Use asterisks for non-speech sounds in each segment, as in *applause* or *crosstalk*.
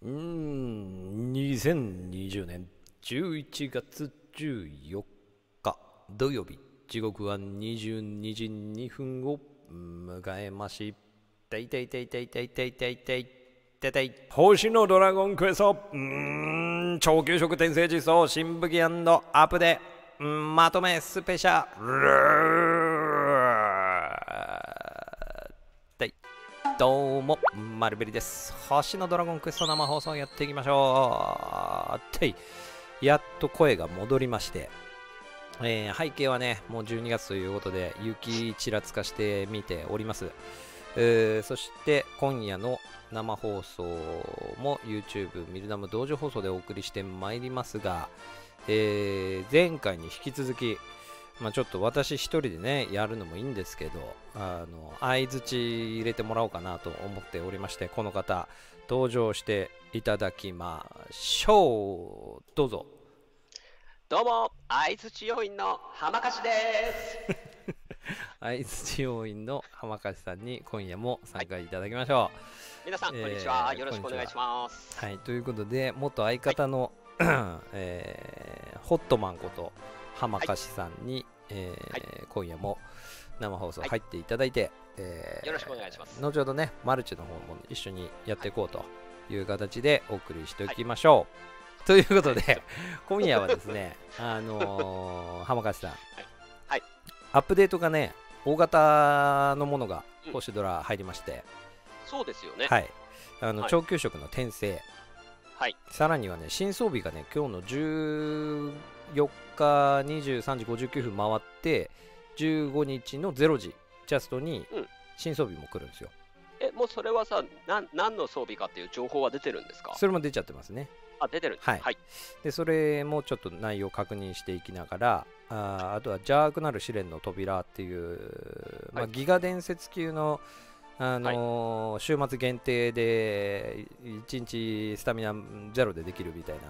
うーん2020年11月14日土曜日。時刻は22時2分を迎えました。いたいたいたいたいたいたいたいたいたい。星のドラゴンクエスト。うーん超級食転生実装新武器アップでまとめスペシャルはいどうも、マルベリです。星のドラゴンクエスト生放送やっていきましょう。ってやっと声が戻りまして、えー背景はね、もう12月ということで、雪ちらつかしてみております。えーそして今夜の生放送も YouTube ミルダム同時放送でお送りしてまいりますが、えー前回に引き続き、まあ、ちょっと私一人でねやるのもいいんですけどあの相づち入れてもらおうかなと思っておりましてこの方登場していただきましょうどうぞどうも、相づち要員の浜かしです。*laughs* 相づち要員の浜勝さんに今夜も参加いただきましょ皆さん、えーこんにちは。よろしくお願いします。う。はい、ということで元相方の、*clears throat* えーホットマンこと浜勝さんに、えーはい。今夜も生放送入っていただいて、えーよろしくお願いします。後ほどねマルチの方も一緒にやっていこうとい。う形でお送りしておきましょう、ということで *laughs* 今夜はですねあのー浜勝さん、はい。アップデートがね大型のものがうん星ドラ入りまして、そうですよね。はい。あの、はい。超級食の転生。はい。さらにはね新装備がね今日の14日23時59分回って15日の0時ジャストにうん。新装備も来るんですよ、え、もうそれはさ、なん何の装備かっていう情報は出てるんですか？それも出ちゃってますね。あ、出てる。はい。はい。でそれもちょっと内容確認していきながらあーあとは邪悪なる試練の扉っていう、まあ、はい。ギガ伝説級のあのー週末限定で1日スタミナゼロでできるみたいな。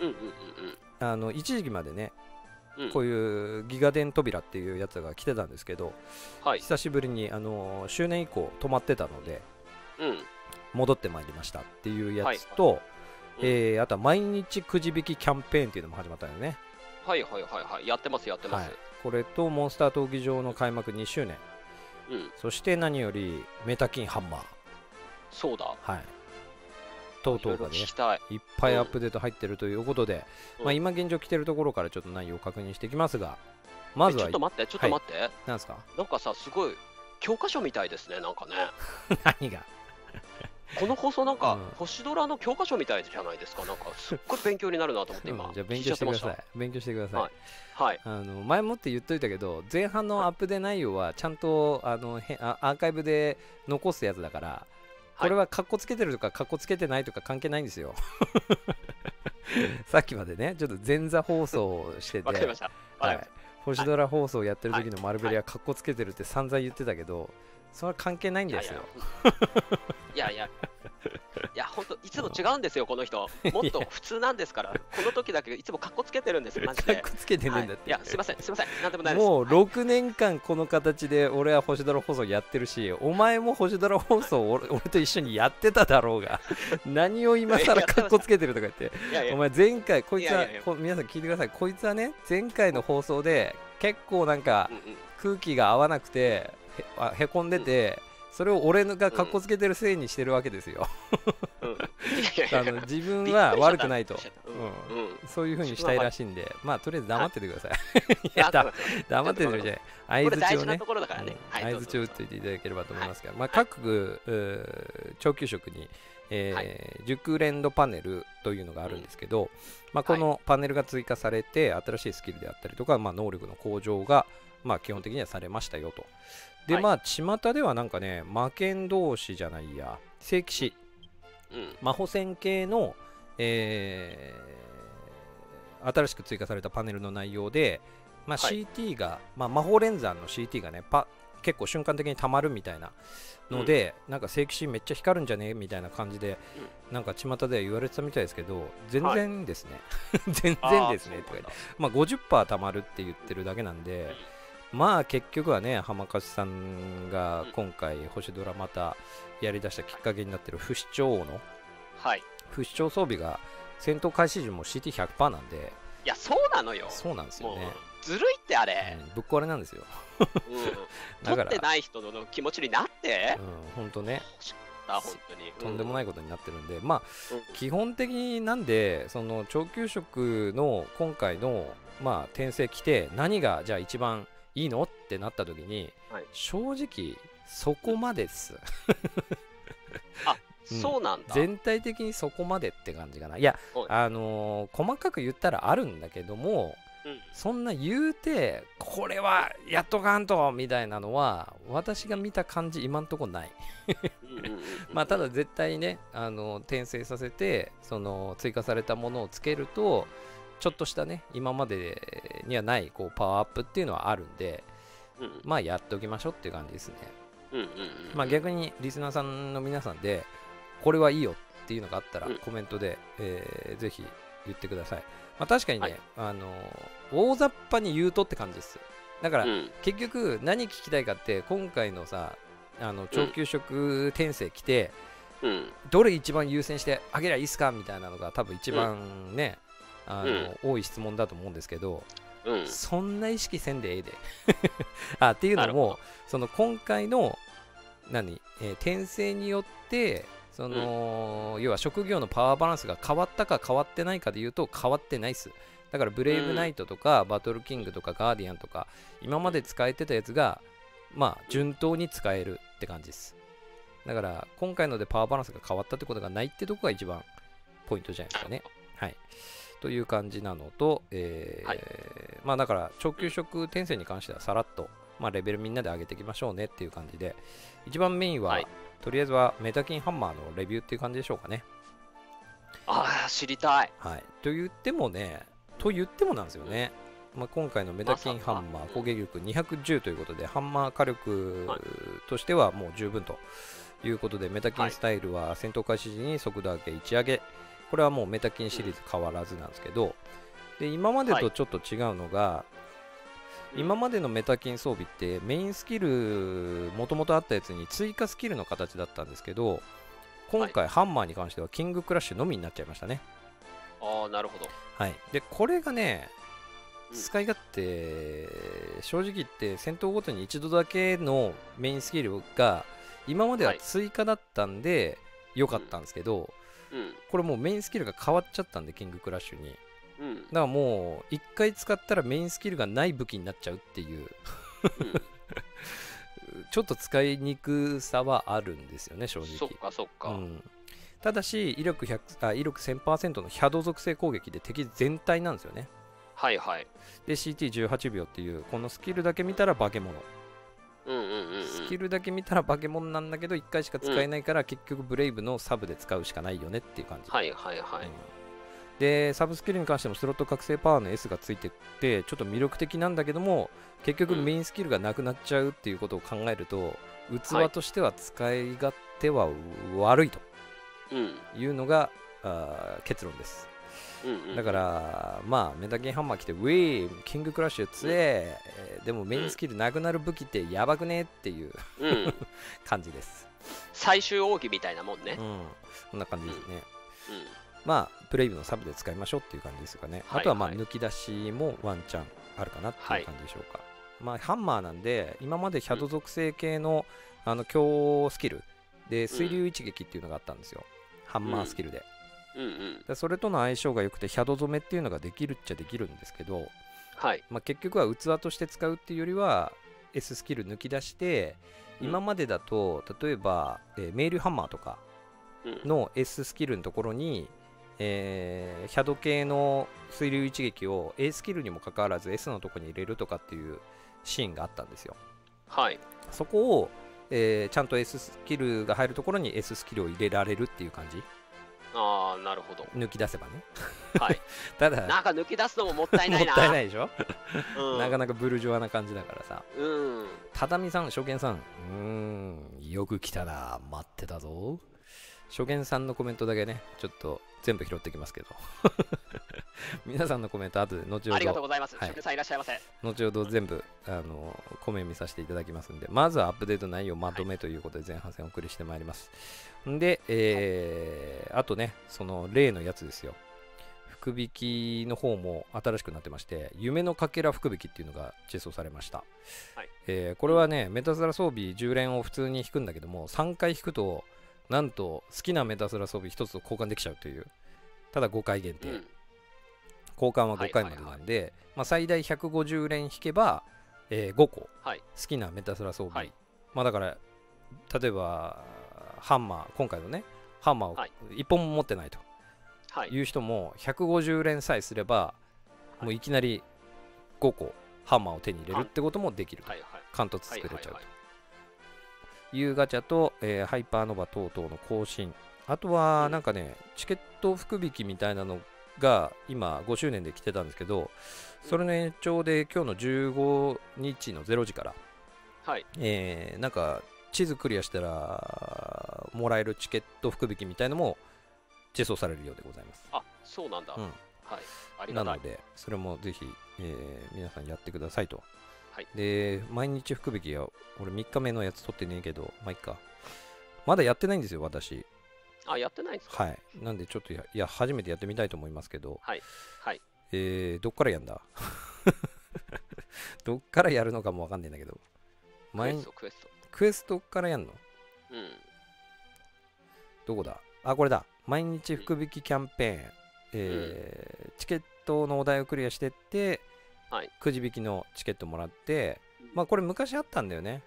うんうんうんうん。あの一時期までね、うんこういうギガ電扉っていうやつが来てたんですけど、はい。久しぶりにあの周年以降止まってたのでうん。戻ってまいりましたっていうやつと、うんえーあとは毎日くじ引きキャンペーンっていうのも始まったよね、はいはいはいはい。やってます、やってまはいす。、これとモンスター闘技場の開幕2周年うん。そして何よりメタキンハンマーそうだ。はいとうといろいろうがねい。いっぱいアップデート入ってるということで、うんまあ、今現状来てるところからちょっと内容を確認していきますがまずはえちょっと待って、ちょっと待って。何ですか？なんかさ、すごい、教科書みたいですね、なんかね。*laughs* 何が？この放送なんか、うん星ドラの教科書みたいじゃないですか？なんか、すっごい勉強になるなと思って今、うんじゃあ勉強してください勉強してください、はいはい。あの前もって言っといたけど前半のアップデ内容はちゃんとあのへあアーカイブで残すやつだからこれはカッコつけてるとかカッコつけてないとか関係ないんですよ。*laughs* さっきまでねちょっと前座放送しててわかりました。わかはい。星ドラ放送やってる時の丸ベリはカッコつけてるって散々言ってたけどそれは関係ないんいやいや。ですよ、いやいや、いや、本当、いつも違うんですよ、この人。もっと普通なんですから、この時だけいつもかっこつけてるんです、マジで。カッコつけてねえんだって、はい。いや、すいません、すいません、なんでもないです。もう6年間この形で俺は星ドラ放送やってるしお前も星ドラ放送を俺 *laughs* 俺と一緒にやってただろうが *laughs* 何を今更かっこつけてるとか言って。いやいや。お前前回こいつはいやいやいや。こ皆さん聞いてください。こいつはね前回の放送で結構なんか空気が合わなくてへこんでてそれを俺がかっこつけてるせいにしてるわけですよ。*laughs* あの自分は悪くないと。うん。うん。そういう風にしたいらしいんで。まあとりあえず黙っててください。いい *laughs* ややだ黙っててるじゃない相づちをね。相づちを打っていていただければと思いますが、まあ、各、長級職に、えーはい。熟練度パネルというのがあるんですけど、まあ、このパネルが追加されて新しいスキルであったりとか、まあ、能力の向上が、まあ、基本的にはされましたよと。で、はい。まあ巷ではなんかね魔剣同士じゃないや聖騎士。うん。魔法戦系の、えー新しく追加されたパネルの内容で、まあ、はい。CT が、まあ、魔法連山の CT がねパ結構瞬間的にたまるみたいなので、なんか聖騎士めっちゃ光るんじゃね？みたいな感じで、なんか巷では言われてたみたいですけど全然ですね、*laughs* 全然ですね。とか言って。まあ、50%たまるって言ってるだけなんで、まあ結局はね浜勝さんが今回星ドラまたやりだしたきっかけになってる不死鳥王のはい。不死鳥装備が戦闘開始時も CT100% なんで。いやそうなのよ。そうなんですよね、ずるいってあれ、うんぶっ壊れなんですよ。うん、*laughs* だから。取ってない人の気持ちになって。うん本当ね。だ本当に。とんでもい、ないことになってるんで、まあうん。基本的になんでその長給食の今回のまあ転生来て何がじゃあ一番いいの？ってなった時に、はい。正直そこまでです。*laughs* うん。そうなんだ。全体的にそこまでって感じかな。いやはい。あのー細かく言ったらあるんだけどもうん。そんな言うてこれはやっとかんとみたいなのは私が見た感じ今んとこない。まあただ絶対ねあの転生させてその追加されたものをつけるとちょっとしたね今までにはないこうパワーアップっていうのはあるんでうん。まあやっておきましょうっていう感じですね。うんうんうんまあ逆にリスナーさんの皆さんでこれはいいよっていうのがあったらうん。コメントで、えーぜひ言ってください。まあ確かにね、はい。あの大雑把に言うとって感じです。だから、うん。結局何聞きたいかって今回のさあの長給食転生来て、うん。どれ一番優先してあげりゃいいっすかみたいなのが多分一番ね、あの多い質問だと思うんですけど、うん。そんな意識せんでええで。*laughs* あっていうのもその今回の何、えー転生によってその、要は職業のパワーバランスが変わったか変わってないかで言うと変わってないっす。だからブレイブナイトとか、バトルキングとかガーディアンとか今まで使えてたやつがまあ順当に使えるって感じです。だから今回のでパワーバランスが変わったってことがないってとこが一番ポイントじゃないですかね。はいという感じなのと、えーはい。まあだから長級職転生に関してはさらっと、まあ、レベルみんなで上げていきましょうねっていう感じで一番メインは、はい。とりあえずはメタキンハンマーのレビューっていう感じでしょうかね。ああ知りたい。はい。と言ってもねと言ってもなんですよね、まあ、今回のメタキンハンマー攻撃力210ということでハンマー火力はい。としてはもう十分ということでメタキンスタイルは戦闘開始時に速度上げ1上げこれはもうメタキンシリーズ変わらずなんですけどで今までとちょっと違うのが、今までのメタキン装備ってメインスキルもともとあったやつに追加スキルの形だったんですけど今回ハンマーに関してはキングクラッシュのみになっちゃいましたね。ああなるほど。はい。でこれがねうん。使い勝手正直言って戦闘ごとに一度だけのメインスキルが今までははい。追加だったんで良かったんですけど、うんこれもうメインスキルが変わっちゃったんでキングクラッシュに。うん。だからもう1回使ったらメインスキルがない武器になっちゃうっていう。うん。*laughs* ちょっと使いにくさはあるんですよね正そっ直、かそっか、うん、ただし威力100あ威力1000%のヒャド属性攻撃で敵全体なんですよね。はいはい。で CT18 秒っていうこのスキルだけ見たら化け物。うんうんルだけ見たら化け物なんだけど1回しか使えないから結局ブレイブのサブで使うしかないよねっていう感じ、はいはいはい、うん。でサブスキルに関してもスロット覚醒パワーの S がついてってちょっと魅力的なんだけども結局うん。メインスキルがなくなっちゃうっていうことを考えると、はい器としては使い勝手は悪いとうん。いうのがあー結論ですうんうん。だからまあメタキンハンマー来てウェイキングクラッシュ強え。えーでもメインスキルなくなる武器ってやばくねっていううん。*laughs* 感じです。最終奥義みたいなもんね。うん。こんな感じですね。うん。まあプレイブのサブで使いましょうっていう感じですかね、はいあとはまあはい。抜き出しもワンチャンあるかなっていう感じでしょうか、まあハンマーなんで今までヒャド属性系の,、あの強スキルで水流一撃っていうのがあったんですよ、ハンマースキルでうんうん。でそれとの相性が良くてヒャド染めっていうのができるっちゃできるんですけど、はい。まあ、結局は器として使うっていうよりは S スキル抜き出してうん。今までだと例えば、えーメールハンマーとかうん。の S スキルのところに、えーヒャド系の水流一撃を A スキルにもかかわらず S のところに入れるとかっていうシーンがあったんですよ。はい。そこを、えーちゃんと S スキルが入るところに S スキルを入れられるっていう感じああなるほど。抜き出せばね。はい。*laughs* ただなんか抜き出すのももったいもっな。いなたいないでしょ、うん、なかなかブルジョワな感じだからさ。うん。只見さん初見さん。うーんよく来たな待ってたぞ。初見さんのコメントだけねちょっと全部拾ってきますけど。*laughs* 皆さんのコメント後で後ほありがとうどございます。はい。職さんいらっしゃいませ。後ほど全部あのコメント見させていただきますんでまずはアップデート内容まとめということで前半戦お送りしてまいりますで、えーあとね、その例のやつですよ。福引きの方も新しくなってまして、夢のかけら福引きっていうのが実装されました。はい。えーこれはね、メタスラ装備10連を普通に引くんだけども、3回引くと、なんと好きなメタスラ装備1つと交換できちゃうという、ただ5回限定。うん。交換は5回までなんで、まあ、最大150連引けば、えー5個はい。好きなメタスラ装備、はい。まあだから例えばハンマー今回のねハンマーをはい。1本も持ってないと。はい。いう人も150連さえすればもういきなり5個ハンマーを手に入れるってこともできると。はいはい。貫突作れちゃうと。はいうガチャと、えーハイパーノバ等々の更新。あとはうん。なんかね、チケット福引きみたいなのが今5周年で来てたんですけどそれの延長で今日の15日の0時から、はい。えーなんか地図クリアしたらもらえるチケット福引きみたいのも実装されるようでございます。あそうなんだ、うん。はい。ありがたい。なのでそれもぜひ、えー皆さんやってくださいと、はい。で毎日福引きは俺3日目のやつ取ってねえけどまあいっか。まだやってないんですよ私。あやってないんですか？はい。なんでちょっとやいや初めてやってみたいと思いますけど。はい。はい。えー、どっからやんだ？*laughs* どっからやるのかもわかんないんだけど。クエストクエスクエストからやんの？トうん。どこだ？あこれだ。毎日福引きキャンペーン、えーチケットのお題をクリアしてって、はい。くじ引きのチケットもらってまあこれ昔あったんだよね。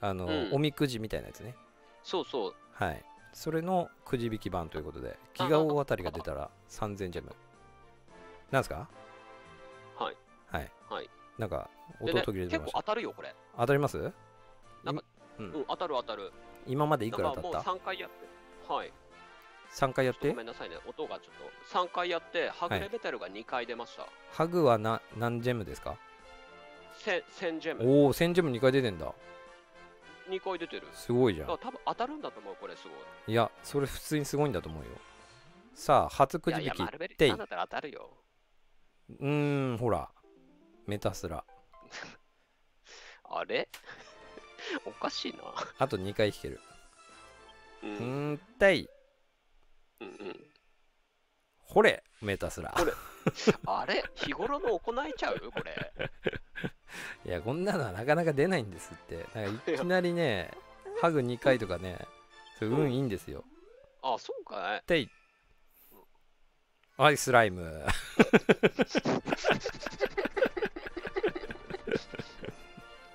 あの、うん。おみくじみたいなやつね。そうそう。はい。それのくじ引き版ということでギガ大当たりが出たら3000ジェム。なんですか？はい。はい。はい。なんかでね音途切れてました。当たるよこれ。当たります？なんかうん。うん当たる当たる。今までいくら当た？った3回やって。はい。3回やっちょっとごてめんなさいね。音がちょっと。3回やってハグレベテルが2回出ました、ハグはな何ジェムですか？せ1000ジェム。おお1000ジェム2回出てんだ。2回出てる。すごいじゃん。多分当たるんだと思うこれすごい。いやそれ普通にすごいんだと思うよ。さあ初くじ引きいやいやいなんだったら当たるよ。うーんほら。メタスラ。*laughs* あれ？*laughs* おかしいな。あと2回引ける。ううん。ーんたい。うんうん。ほれメタスラ。これ。あれ日頃の行いちゃう？これ。*laughs* いやこんなのはなかなか出ないんですって。なんかいきなりねハグ2回とかねそれ運いいんですよ。あそうかい。てい。はいスライム。*laughs*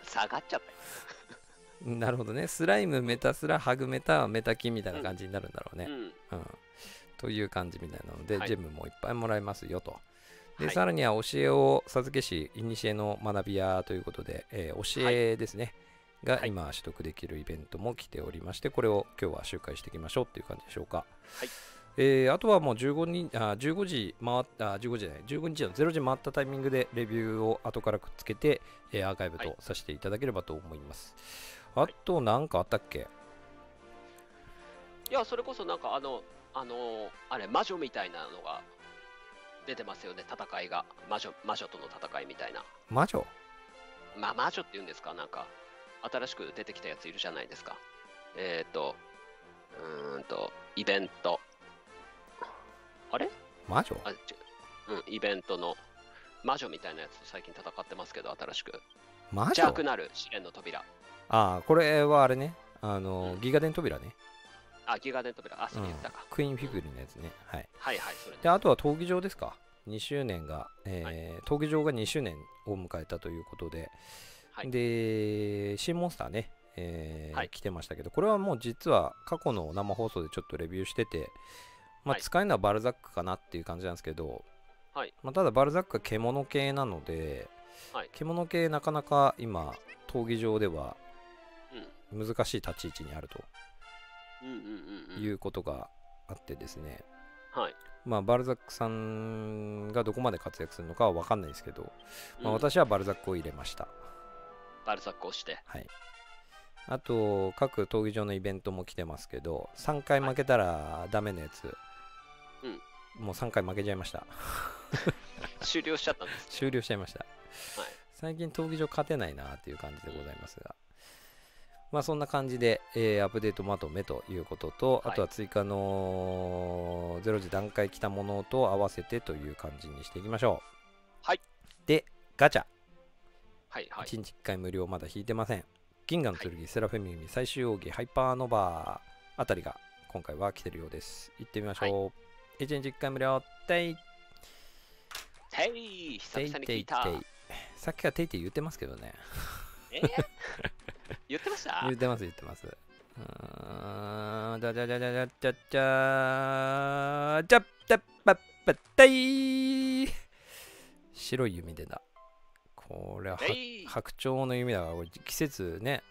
下がっちゃったよなるほどね。スライムメタスラハグメタメタキンみたいな感じになるんだろうね、うん。うん、という感じみたいなので、はい。ジェムもいっぱいもらえますよと。で、はい。さらには教えを授けし、いにしえの学び屋ということで、えー教えですね、がはい。今取得できるイベントも来ておりまして、これを今日は周回していきましょうっていう感じでしょうか。はい。えーあとはもう15人あ15時回った、あ15時じゃない、15日の0時回ったタイミングでレビューを後からくっつけて、えーアーカイブとさせていただければと思います。あと、なんかあったっけ？いやそれこそなんかあのあのあれ魔女みたいなのが出てますよね。戦いが。魔女魔女との戦いみたいな。魔女？まあ魔女っていうんですか？なんか新しく出てきたやついるじゃないですか。えっ、ー、とうーんとイベント。あれ？魔女？あちうんイベントの魔女みたいなやつと最近戦ってますけど新しく。魔女？邪悪なる試練の扉ああ、これはあれね。あの、うん。ギガデン扉ね。あギガデン扉あそれ言ったか、クイーンフィグリンのやつね。はい。はいはいそれで、あとは闘技場ですか。2周年が、えー闘技場が2周年を迎えたということで、はい。で、新モンスターね、えーはい。来てましたけど、これはもう実は過去の生放送でちょっとレビューしてて、まあ、はい。使えるのはバルザックかなっていう感じなんですけど、はい。まあ、ただバルザックは獣系なので、はい。獣系なかなか今、闘技場ではうん難しい立ち位置にあると。うんうんうんうん。いうことがあってですね、はい、まあ、バルザックさんがどこまで活躍するのかは分かんないですけど、まあ、うん。私はバルザックを入れました。バルサックをして。はい。あと、各闘技場のイベントも来てますけど、3回負けたらダメなやつ、もう3回負けちゃいました。終了しちゃったんです *laughs* 終了しちゃいました。はい。最近闘技場勝てないなっていう感じでございますが。まあそんな感じで、えーアップデートまとめということと、はいあとは追加の0時段階来たものと合わせてという感じにしていきましょう。はい。で、ガチャ。はいはい。1日1回無料まだ引いてません。銀河の剣、セラフェミウミ、最終奥義、ハイパーノバーあたりが今回は来てるようです。行ってみましょう。1日1回無料、ていてい久々に聞いた。さっきからていてい言ってますけどね。え？ー *laughs* 言ってました？言ってます言ってます。うーん、じゃじゃじゃじゃじゃじゃじゃじゃじゃったい白い弓でだ。これは白鳥の弓だから、これ季節ね、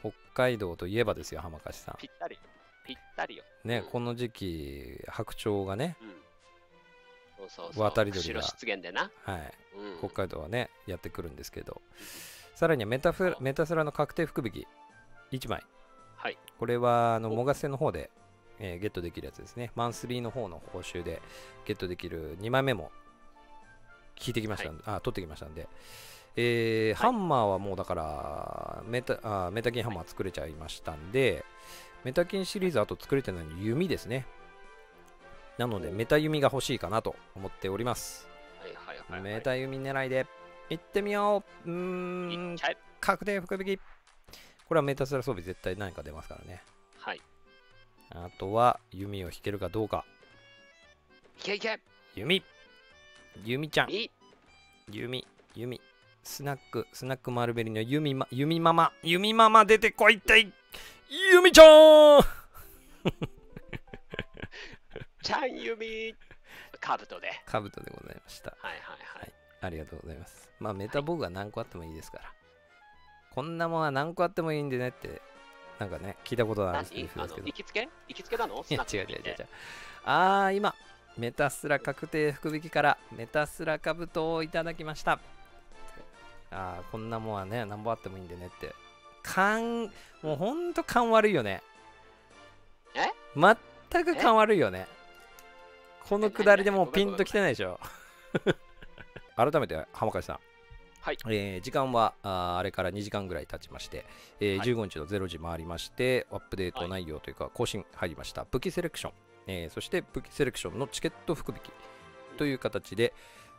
北海道といえばですよ、浜貸さん。ぴったり。ぴったりよ。ね、うんこの時期、白鳥がね、うん。そうそうそう。渡り鳥が釧路湿原でな。はい、うん。北海道はね、やってくるんですけど、さらにはメタフラメタスラの確定福引き1枚。はい。これはあのおモガセの方で、えーゲットできるやつですね。マンスリーの方の報酬でゲットできる2枚目も引いてきましたんで、あ取ってきましたんで、えーハンマーはもうだからメタあメタキンハンマー作れちゃいましたんで、メタキンシリーズあと作れてないの弓ですね。なのでおメタ弓が欲しいかなと思っております。はいはいはいはい。メタ弓狙いで行ってみよう。うーん。確定福引き。これはメタスラ装備絶対何か出ますからね。はい。あとは弓を引けるかどうか。いけいけ。弓弓ちゃんみ。弓弓スナックスナックマルベリの弓,、ま、弓ママ弓ママ出てこいってい弓ちゃん *laughs* ちゃんゆみ。カブトで。カブトでございました。はいはいはい。ありがとうございます。まあメタボグは何個あってもいいですから。こんなもんは何個あってもいいんでねって、なんかね、聞いたことあるセリ何あのフですけど。行きつけ？行きつけなの？いや違う違う違う違う。あー、今、メタスラ確定福引きからメタスラ兜をいただきました。あー、こんなもんはね、何本あってもいいんでねって。勘、もうほんと勘悪いよね。え？全く勘悪いよね。このくだりでもうピンときてないでしょ。改めて、浜川さん。はいえー時間はあーあれから2時間ぐらい経ちまして、えーはい15日の0時回りまして、アップデートはい内容というか更新入りました。武器セレクション、えーそして武器セレクションのチケット福引きという形で、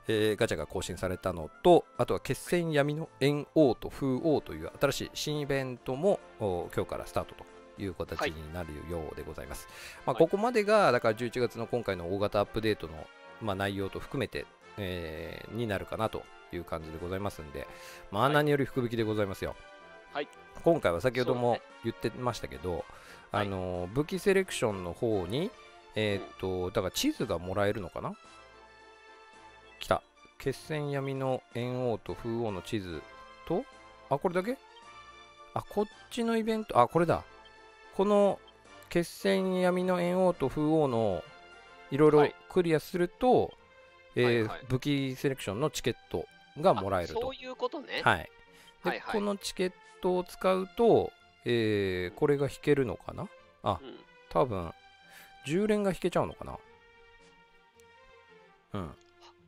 えーガチャが更新されたのと、あとは決戦闇の炎王と風王という新しい新イベントもお今日からスタートという形はいになるようでございます。まあ、はいここまでがだから11月の今回の大型アップデートの、まあ、内容と含めて、えーになるかなという感じでございますんで、まあ、はい。何より福引きでございますよ。はい。今回は先ほども言ってましたけど、はい。あの武器セレクションの方に、えーっと、だから地図がもらえるのかな？来た。決戦闇の炎王と風王の地図と、あ、これだけ？あ、こっちのイベント、あ、これだ。この決戦闇の炎王と風王のいろいろはい。クリアすると、えーはいはい武器セレクションのチケットがもらえるとあそう。いうことね。はい。で、はいはいこのチケットを使うと、えーこれが引けるのかな？うん多分、10連が引けちゃうのかな？うん。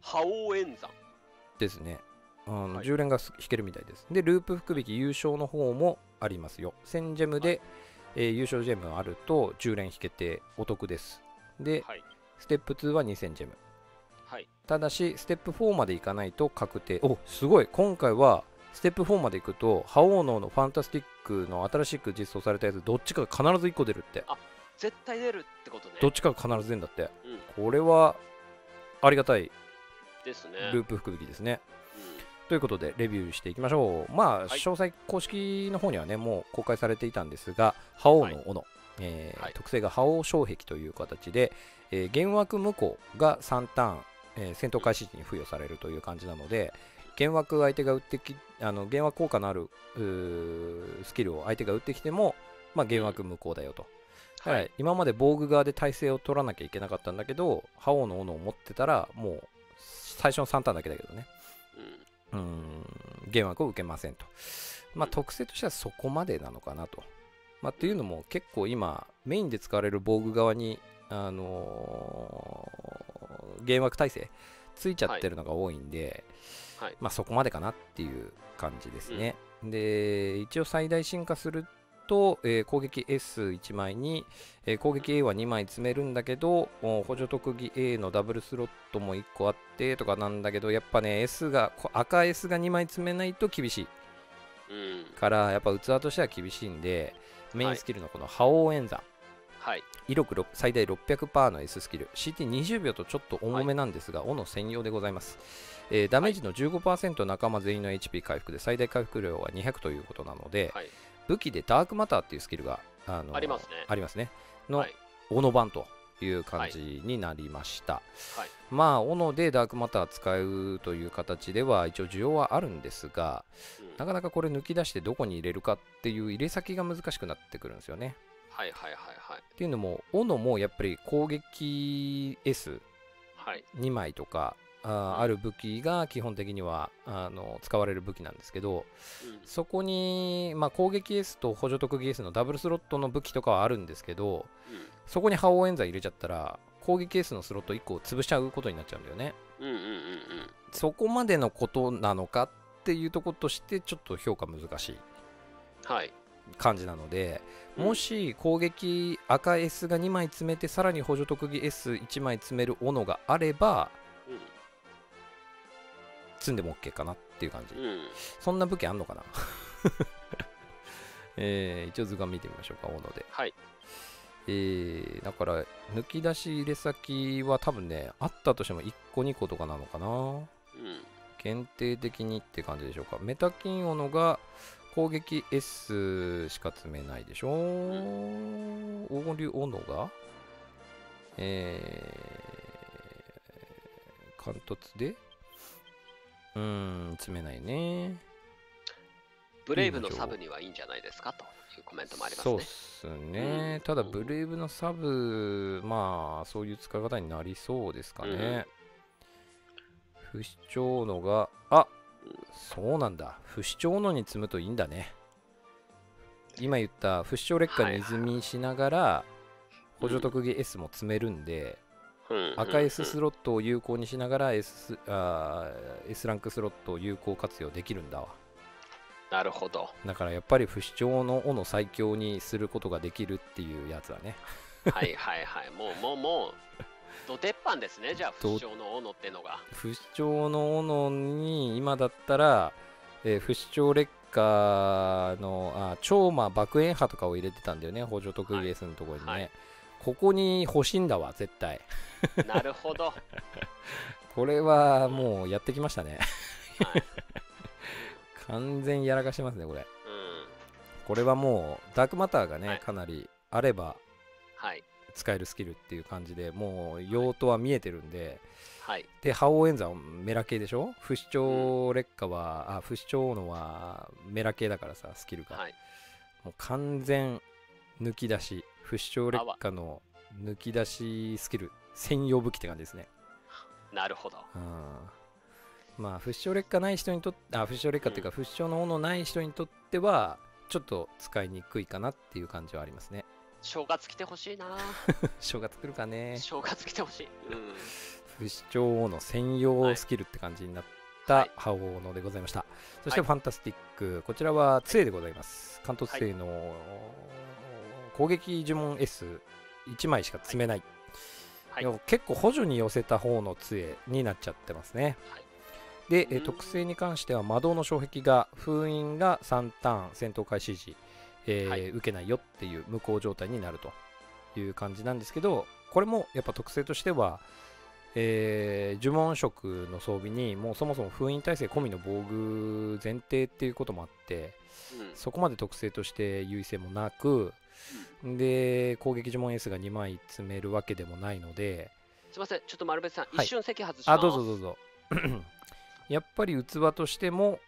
覇王演山。ですね。あのはい10連がす引けるみたいです。で、ループ福引き優勝の方もありますよ。1000ジェムで、えー優勝ジェムあると10連引けてお得です。で、はい。ステップ2は2000ジェム。はい。ただし、ステップ4までいかないと確定。おすごい今回は、ステップ4までいくと、覇王ののファンタスティックの新しく実装されたやつ、どっちかが必ず1個出るって。絶対出るってことね。どっちかが必ず出るんだって。うん。これは、ありがたいですね。ループ福引きですね。うんということで、レビューしていきましょう。まあ、はい詳細、公式の方にはね、もう公開されていたんですが、覇王の斧、えーはい特性が覇王障壁という形で、えー幻惑無効が3ターン、えー戦闘開始時に付与されるという感じなので、幻惑相手が打ってき、あの幻惑効果のあるスキルを相手が打ってきても、まあ、幻惑無効だよと。ははいい。今まで防具側で体勢を取らなきゃいけなかったんだけど、覇王の斧を持ってたら、もう最初の3ターンだけだけどね。うん幻惑を受けませんと。まあ、うん特性としてはそこまでなのかなと。まあ、っていうのも結構今、メインで使われる防具側に、あのー幻惑耐性ついちゃってるのが多いんで、はいはいまあ、そこまでかなっていう感じですね。で、一応最大進化すると、えー攻撃 S1 枚に、えー攻撃 A は2枚詰めるんだけどお補助特技 A のダブルスロットも1個あってとかなんだけどやっぱね S がこ赤 S が2枚詰めないと厳しいうん。からやっぱ器としては厳しいんでメインスキルのこの覇王演算はい。威力6最大600%の S スキル。CT20 秒とちょっと重めなんですが、斧専用でございます、えーダメージの15%仲間全員の HP 回復で最大回復量は200ということなので、はい。武器でダークマターっていうスキルがあのありますね。ありますね。のはい。斧版という感じになりました、はい。まあ斧でダークマター使うという形では一応需要はあるんですがうん。なかなかこれ抜き出してどこに入れるかっていう入れ先が難しくなってくるんですよねはいはいはいはい。っていうのも斧もやっぱり攻撃 S はい。2枚とかあーある武器が基本的にはあの使われる武器なんですけどうんそこに、まあ、攻撃 S と補助特技 S のダブルスロットの武器とかはあるんですけどそこに覇王演算入れちゃったら攻撃 S のスロット1個を潰しちゃうことになっちゃうんだよねうんうんうんうんそこまでのことなのかっていうところとしてちょっと評価難しいうん。はい。感じなのでうんもし攻撃赤 S が2枚詰めてさらに補助特技 S1 枚詰める斧があれば積んでも OK かなっていう感じ。そんな武器あんのかな？*laughs* えー、一応図鑑見てみましょうか、斧で。はい。えー、だから、抜き出し入れ先は多分ね、あったとしても1個2個とかなのかな？うん。限定的にって感じでしょうか。メタキン斧が攻撃 S しか詰めないでしょ？黄竜斧が、えー、貫突で？うーん、詰めないね。ブレイブのサブにはいいんじゃないですか？というコメントもありますね。そうっ。すね、うん。ただブレイブのサブまあそういう使い方になりそうですかね、不死鳥のがあそうなんだ不死鳥のに積むといいんだね今言った不死鳥劣化に泉しながら補助特技 S も積めるんで、うん赤 S スロットを有効にしながら S, あー S ランクスロットを有効活用できるんだわなるほど。だからやっぱり不死鳥の斧最強にすることができるっていうやつだね。はいはいはい。もうもうもう、ど鉄板ですね、じゃあ、ど不死鳥の斧ってのが。不死鳥の斧に今だったら、えー不死鳥劣化のあ超魔爆炎波とかを入れてたんだよね、補助特技 S のところにね。はいここに欲しいんだわ、絶対。なるほど。は *laughs* これはもうやってきましたね。い。*laughs* 完全やらかしてますね、これ。うん。これはもうダークマターがね、はいかなりあればはい。使えるスキルっていう感じでもう用途は見えてるんで、はい。で、覇王演算はメラ系でしょ？不死鳥劣化は、あ、不死鳥のはメラ系だからさ、スキルが。はい。もう完全抜き出し、不死鳥劣化の抜き出しスキル、専用武器って感じですね。なるほど。うん。まあ、不死鳥劣化ない人にとって、あ、不死鳥劣化っていうか、不死鳥の斧ない人にとっては、ちょっと使いにくいかなっていう感じはありますね。正月来てほしいな。*laughs* 正月来るかね。正月来てほしい。うん。不死鳥斧専用スキルって感じになったはい覇王のでございました。そしてはいファンタスティック、こちらは杖でございます。関東杖の攻撃呪文 S1 枚しか積めない。はいでも結構補助に寄せた方の杖になっちゃってますね。はいで、えうん特性に関しては魔導の障壁が封印が3ターン戦闘開始時、えーはい受けないよっていう無効状態になるという感じなんですけどこれもやっぱ特性としては、えー呪文色の装備にもうそもそも封印耐性込みの防具前提っていうこともあってうん。そこまで特性として優位性もなく、で攻撃呪文 S が2枚積めるわけでもないのですいません、ちょっと丸別さん、はい。一瞬席外します。あどうぞどうぞ。*clears throat* やっぱり器としても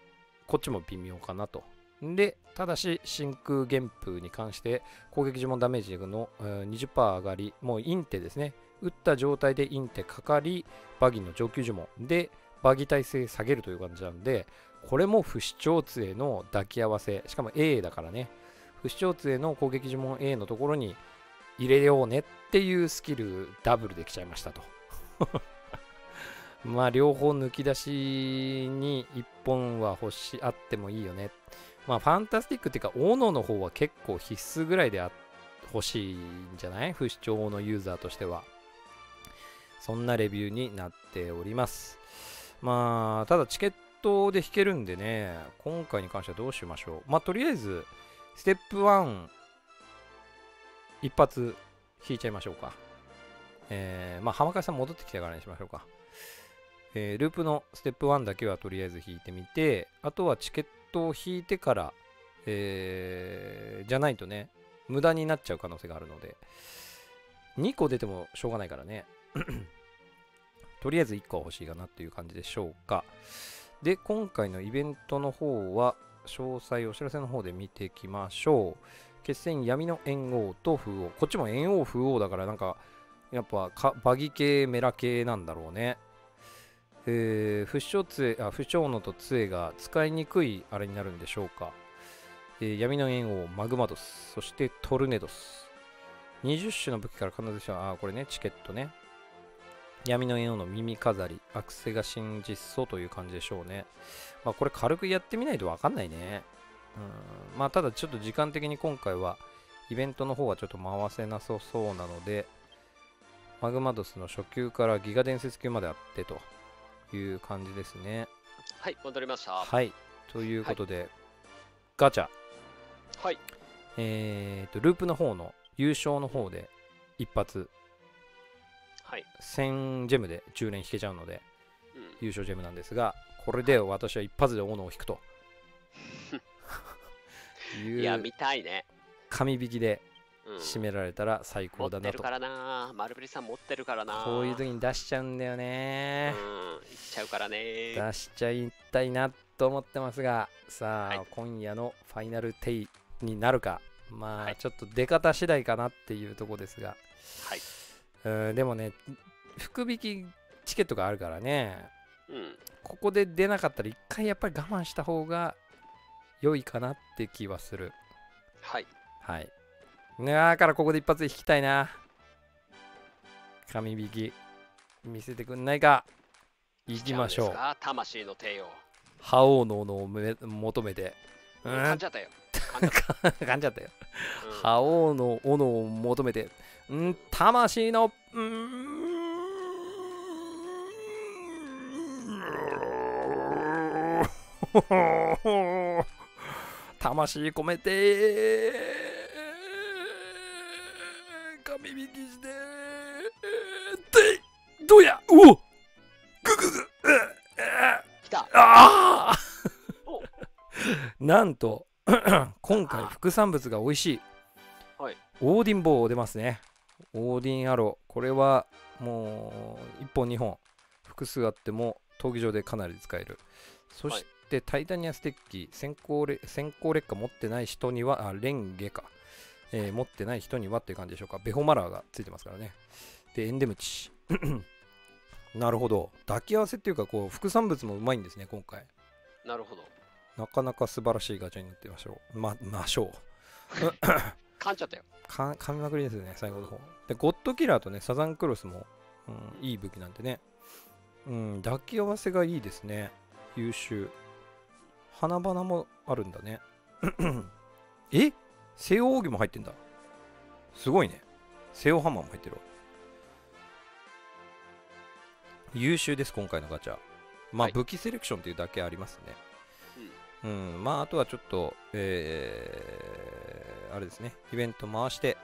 こっちも微妙かなとでただし真空原風に関して攻撃呪文ダメージの20%上がりもうインテですね。打った状態でインテかかりバギーの上級呪文。でバギ耐性下げるという感じなんでこれも不死鳥杖の抱き合わせ。しかも A だからね。不死鳥杖の攻撃呪文 A のところに入れようねっていうスキルダブルできちゃいましたと。*laughs* まあ両方抜き出しに1本は欲しあってもいいよね。まあファンタスティックっていうか斧の方は結構必須ぐらいであ欲しいんじゃない？不死鳥のユーザーとしては。そんなレビューになっております。まあただチケットで引けるんでね今回に関してはどうしましょう。まあとりあえずステップ1一発引いちゃいましょうか。えー、まあ浜川さん戻ってきてからにしましょうか。えー、ループのステップ1だけはとりあえず引いてみて、あとはチケットを引いてから、えー、じゃないとね、無駄になっちゃう可能性があるので、2個出てもしょうがないからね。*clears throat* とりあえず1個は欲しいかなっていう感じでしょうか。で、今回のイベントの方は、詳細お知らせの方で見ていきましょう。決戦闇の炎王と風王。こっちも炎王風王だからなんか、やっぱバギ系メラ系なんだろうね。えー、不死杖あ不死のと杖が使いにくいあれになるんでしょうか、えー、闇の炎王マグマドスそしてトルネドス。20種の武器から必ずしもああこれねチケットね。闇の炎王の耳飾りアクセが真実装という感じでしょうね。まあこれ軽くやってみないとわかんないね。うん。まあただちょっと時間的に今回はイベントの方はちょっと回せなさそうなのでマグマドスの初級からギガ伝説級まであってと。いう感じですね。はい、戻りました。はい、ということで、はい、ガチャ。はい。えっ、と、ループの方の優勝の方で一発、はい、1000ジェムで10連引けちゃうので、うん、優勝ジェムなんですが、これで私は一発で斧を引くと。*laughs* いや、見たいね。紙引きで締められたら最高だなと、持ってるからな。丸ぶりさん持ってるからな。こういう時に出しちゃうんだよね。うん。いっちゃうからね。出しちゃいたいなと思ってますがさあ、はい、今夜のファイナルテイになるか。まあ、はい、ちょっと出方次第かなっていうとこですが。はい。うんでもね福引きチケットがあるからね、うん、ここで出なかったら一回やっぱり我慢した方が良いかなって気はする。はい。はいだからここで一発で引きたいな。紙引き。見せてくんないか。行きましょう。魂の帝王。覇王の斧を求めて。うん、噛んじゃったよ。噛んじゃった *laughs* よ。覇王の斧を求めて。ん魂の。うん *laughs* 魂込めてなんと *clears throat* 今回副産物が美味しい、はい、オーディンボウ出ますねオーディンアローこれはもう1本2本複数あっても闘技場でかなり使えるそして、はい、タイタニアステッキ先行劣化持ってない人にはあレンゲかえー、持ってない人にはっていう感じでしょうか。ベホマラーがついてますからね。で、エンデムチ。*clears throat* なるほど。抱き合わせっていうか、こう、副産物もうまいんですね、今回。なるほど。なかなか素晴らしいガチャになってみましょう。ま、ましょう。噛んじゃったよ。か噛みまくりですね、最後の方。で、ゴッドキラーとね、サザンクロスも、うん、いい武器なんでね。うん、抱き合わせがいいですね。優秀。花々もあるんだね。*clears throat* え？西欧扇も入ってんだ。すごいね。西欧ハンマーも入ってるわ。優秀です、今回のガチャ。まあ、はい、武器セレクションっていうだけありますね。うん、うん、まあ、あとはちょっと、えー、あれですね、イベント回して、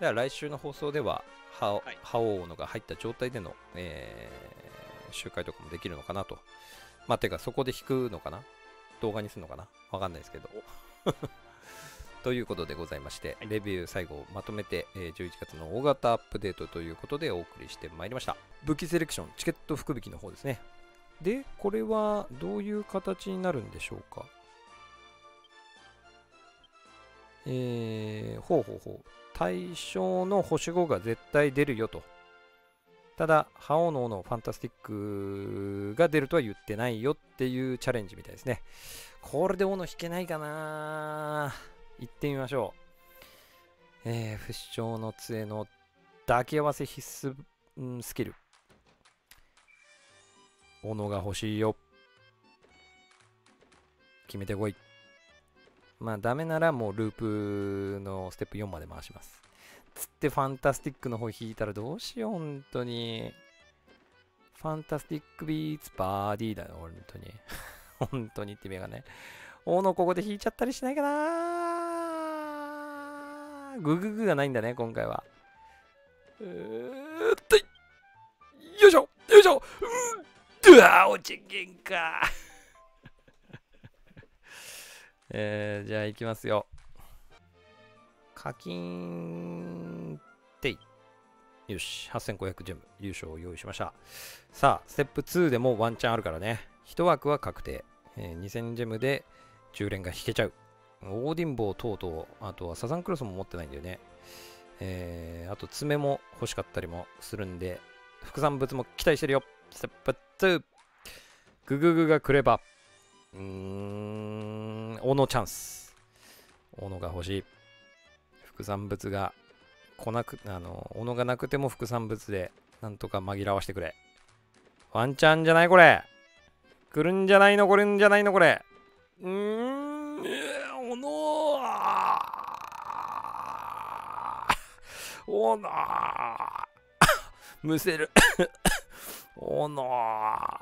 では来週の放送では、ハオ,、ハオのが入った状態での、えー、集会とかもできるのかなと。まあ、てか、そこで弾くのかな？動画にするのかな？わかんないですけど。*laughs* ということでございまして、レビュー最後をまとめて、えー、11月の大型アップデートということでお送りしてまいりました。武器セレクション、チケット福引きの方ですね。で、これはどういう形になるんでしょうか？えー、ほうほうほう。対象の星5が絶対出るよと。ただ、覇王ののファンタスティックが出るとは言ってないよっていうチャレンジみたいですね。これで斧引けないかな行ってみましょう。えー、不死鳥の杖の抱き合わせ必須、うん、スキル。斧が欲しいよ。決めてこい。まあダメならもうループのステップ4まで回します。つってファンタスティックの方引いたらどうしよう、本当に。ファンタスティックビーツバーディーだよ、本当に。*laughs* 本当にって目がね。大野ここで弾いちゃったりしないかなグググがないんだね、今回は。うーっとよいしょよいしょうんうわ落ちげんかえー、じゃあ行きますよ。課金ってい。よし、8500ジェム優勝を用意しました。さあ、ステップ2でもワンチャンあるからね。1枠は確定。えー、2000ジェムで10連が引けちゃう。オーディンボー等々、あとはサザンクロスも持ってないんだよね。えー、あと爪も欲しかったりもするんで、副産物も期待してるよ。ステップ2。グググがくれば。うーん、小野チャンス。小野が欲しい。副産物が来なく、あの、小野がなくても副産物で、なんとか紛らわしてくれ。ワンチャンじゃないこれ。来るんじゃないのこれんじゃないのこれ。うーん、えー、おのー。おのー。むせる。おのー。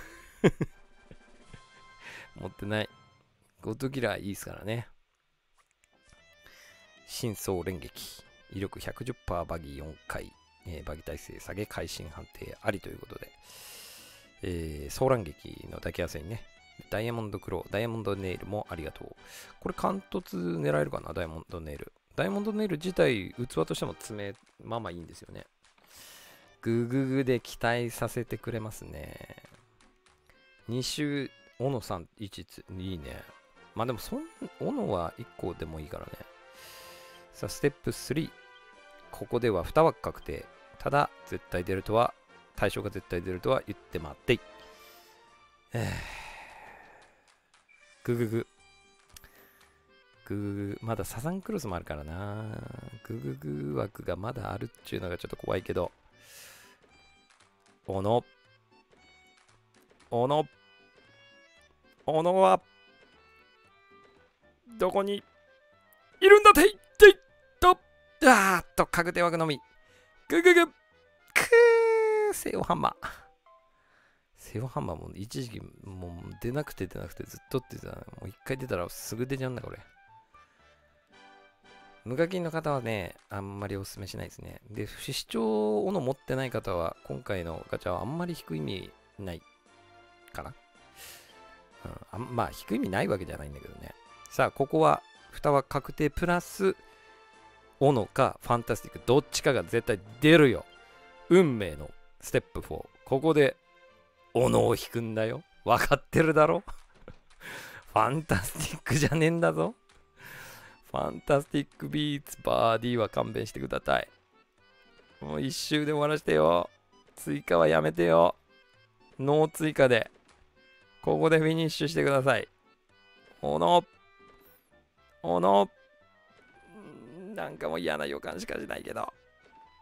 *laughs* 持ってない。ゴッドキラーいいですからね。真相連撃。威力110%バギー4回、えーバギ耐性下げ会心判定ありということで、えー、ソーラン撃の抱き合わせにね。ダイヤモンドクロー。ダイヤモンドネイルもありがとう。これ貫突狙えるかな？ダイヤモンドネイル。ダイヤモンドネイル自体器としても爪まあまあいいんですよね。グググで期待させてくれますね。2周小野さん1つ。いいね。まあでもそん小野は1個でもいいからね。さあステップ3ここでは2枠確定。ただ絶対出るとは対象が絶対出るとは言って待ってい。えー。グググ。グググ。まだサザンクロスもあるからな。グググ枠がまだあるっていうのがちょっと怖いけど。小野小野小野はどこにいるんだていていとあーっと確定枠のみ。グググ。くーセオハンマー。セオハンマーも一時期もう出なくて出なくてずっとってさもう一回出たらすぐ出ちゃうんだこれ。無課金の方はねあんまりおすすめしないですね。で不死鳥斧持ってない方は今回のガチャはあんまり引く意味ないかな、うん、あまあ引く意味ないわけじゃないんだけどね。さあここは蓋は確定。プラス斧かファンタスティック。どっちかが絶対出るよ。運命のステップ4ここで斧を引くんだよ。分かってるだろ？*laughs* ファンタスティックじゃねえんだぞ。ファンタスティックビーツバーディーは勘弁してください。もう一周で終わらせてよ。追加はやめてよ。ノー追加で。ここでフィニッシュしてください。斧斧んなんかもう嫌な予感しかしないけど。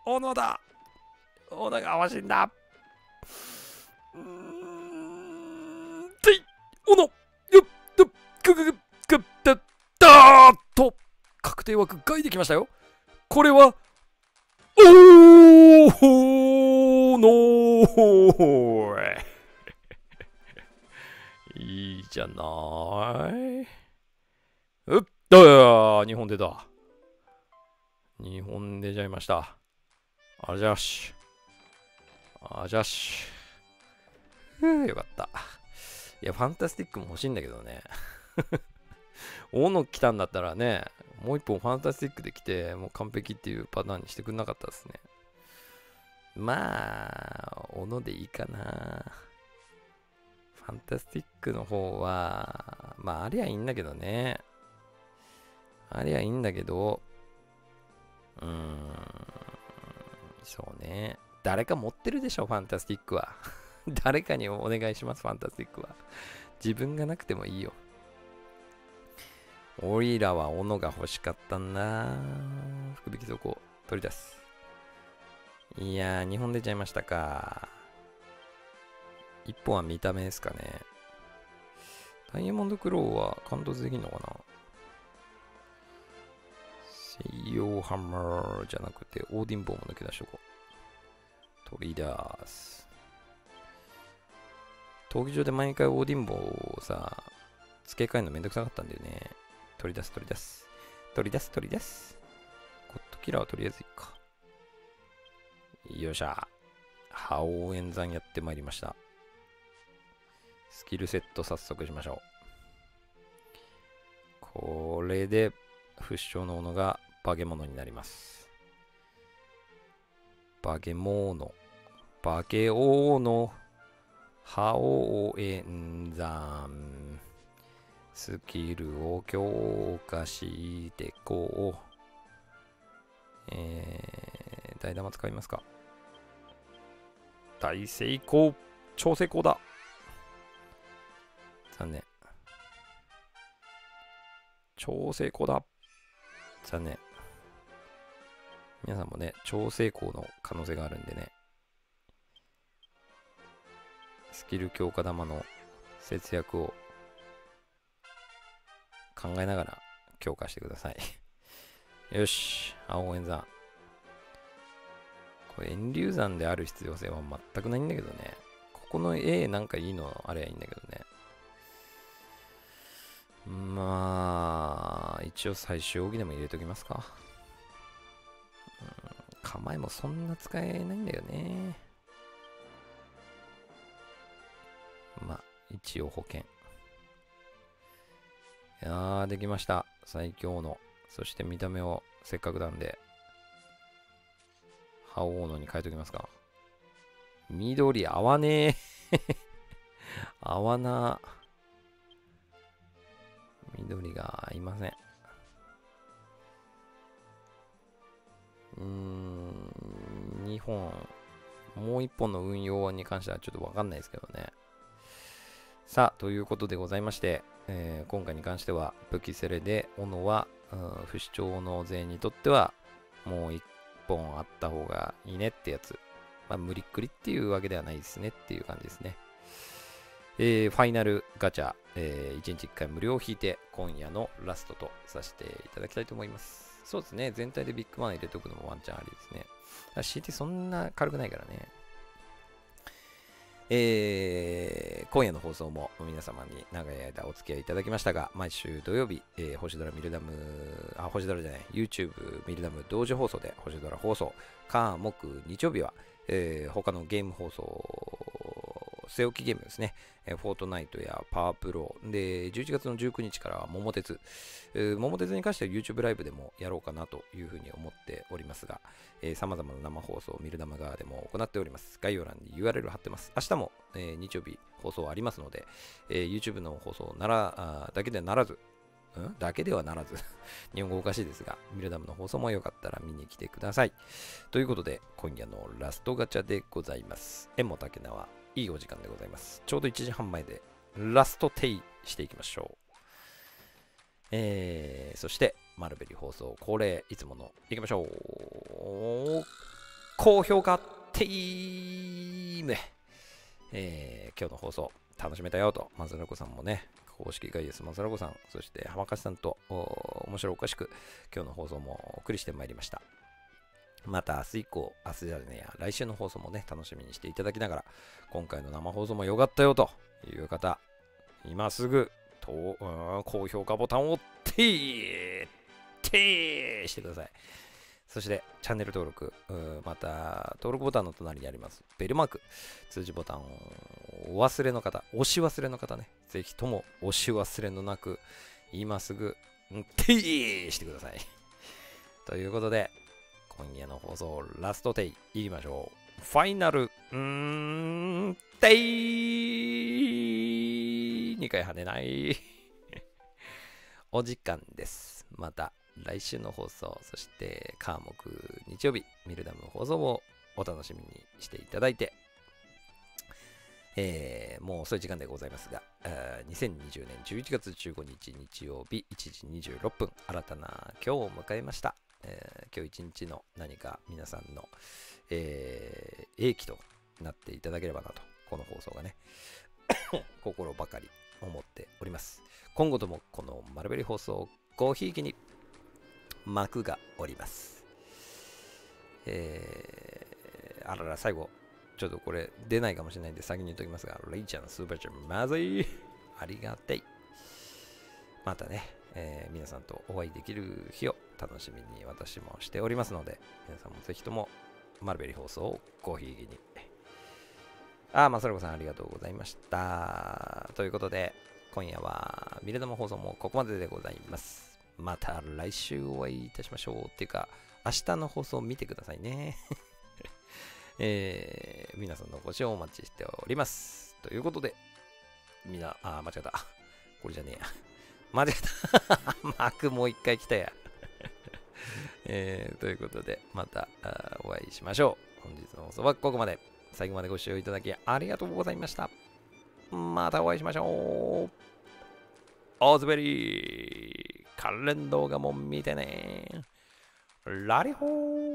斧だ。斧が欲しいんだ。うーんてい。斧よっよっ。ぐぐぐぐっただーと。確定枠外できましたよ。これはおーのー。いいじゃない。うっと日本出た。日本出ちゃいました。あじゃし。あじゃし。ふうよかった。いや、ファンタスティックも欲しいんだけどね。*laughs* 大野来たんだったらね、もう一本ファンタスティックで来て、もう完璧っていうパターンにしてくんなかったですね。まあ、小野でいいかな。ファンタスティックの方は、まあ、ありゃいいんだけどね。ありゃいいんだけど、うーん、そうね。誰か持ってるでしょ、ファンタスティックは。*laughs* 誰かにお願いします、ファンタスティックは。自分がなくてもいいよ。オイラは斧が欲しかったんだ。福引き底取り出す。いやー、2本出ちゃいましたか。1本は見た目ですかね。ダイヤモンドクローは感動できんのかな西洋ハンマーじゃなくて、オーディンボーも抜け出しとこう。取り出す。闘技場で毎回オーディンボーをさ、付け替えるのめんどくさかったんだよね。取り出す、取り出す。取り出す、取り出す。ゴッドキラーはとりあえずいっか。よっしゃ。覇王演算やってまいりました。スキルセット早速しましょう。これで、不死鳥の斧が化け物になります。化け物。化け物。覇王演算。スキルを強化してこう。えー、大玉使いますか？大成功超成功だ残念。超成功だ残念。皆さんもね、超成功の可能性があるんでね。スキル強化玉の節約を考えながら強化してください。*laughs* よし、青演算。これ、遠流山である必要性は全くないんだけどね。ここの A なんかいいのあれはいいんだけどね。まあ、一応最終奥義でも入れときますか。うん、構えもそんな使えないんだよね。まあ、一応保険。いやー、できました。最強の。そして見た目をせっかくなんで、覇王のに変えときますか。緑合わねえ。*laughs* 合わな。緑がいません。うーん、2本、もう1本の運用に関してはちょっとわかんないですけどね。さあ、ということでございまして、えー今回に関しては、武器セレで、斧は、うん不死鳥の勢にとっては、もう1本あった方がいいねってやつ。まあ、無理っくりっていうわけではないですねっていう感じですね。えーファイナルガチャ、え1日1回無料を引いて、今夜のラストとさせていただきたいと思います。そうですね、全体でビッグマン入れておくのもワンチャンありですね。CT そんな軽くないからね。えー今夜の放送も皆様に長い間お付き合いいただきましたが、毎週土曜日、えー星空ミルダム、あ、星空じゃない、YouTube ミルダム同時放送で星空放送、火、木、日曜日は、えー他のゲーム放送、据え置きゲームですね、えーフォートナイトやパワープロ、で、11月の19日からは桃鉄、え桃鉄に関しては YouTube ライブでもやろうかなというふうに思っておりますが、えー、様々な生放送をミルダム側でも行っております。概要欄に URL 貼ってます。明日も、えー日曜日放送ありますので、えー YouTube の放送ならあだけではならず、ん？だけではならず *laughs* 日本語おかしいですが、ミルダムの放送もよかったら見に来てください。ということで、今夜のラストガチャでございます。縁も竹縄、いいお時間でございます。ちょうど1時半前で、ラストテイしていきましょう。えー、そして、マルベリー放送恒例、いつもの、いきましょう。高評価テイムえー、今日の放送、楽しめたよと、マズラコさんもね、公式ガイエスマズラコさん、そして浜勝さんと、面白おかしく、今日の放送もお送りしてまいりました。また明日以降、明日じゃねえや、来週の放送もね、楽しみにしていただきながら、今回の生放送も良かったよという方、今すぐ、とうん高評価ボタンをてーてーしてください。そして、チャンネル登録、うまた、登録ボタンの隣にあります、ベルマーク、通知ボタンをお忘れの方、押し忘れの方ね、ぜひとも押し忘れのなく、今すぐ、んてーしてください。ということで、今夜の放送、ラストテイ、いきましょう。ファイナル、うーん、テイ !2 回跳ねない。*laughs* お時間です。また来週の放送、そして、火木日曜日、ミルダムの放送をお楽しみにしていただいて、えーもう遅い時間でございますが、えー2020年11月15日日曜日1時26分、新たな今日を迎えました。えー今日一日の何か皆さんの、えー英気となっていただければなと、この放送がね、*coughs* 心ばかり思っております。今後ともこの丸ベリ放送、ごひいきに幕がおります。えーあらら、最後、ちょっとこれ出ないかもしれないんで先に言っときますが、レイちゃん、スーパーちゃん、まずい *laughs* ありがたい。またね、えー皆さんとお会いできる日を楽しみに私もしておりますので、皆さんもぜひともマルベリー放送をごひいきに。あー、まさるこさんありがとうございました。ということで、今夜はミレダマ放送もここまででございます。また来週お会いいたしましょう。っていうか、明日の放送を見てくださいね。*laughs* えー皆さんのご視聴お待ちしております。ということで、みな、あ、間違えた。これじゃねえや。間違えた。*laughs* マクもう一回来たや。*laughs* えーということで、またお会いしましょう。本日の放送はここまで。最後までご視聴いただきありがとうございました。またお会いしましょう。オズベリー関連動画も見てね。ラリホー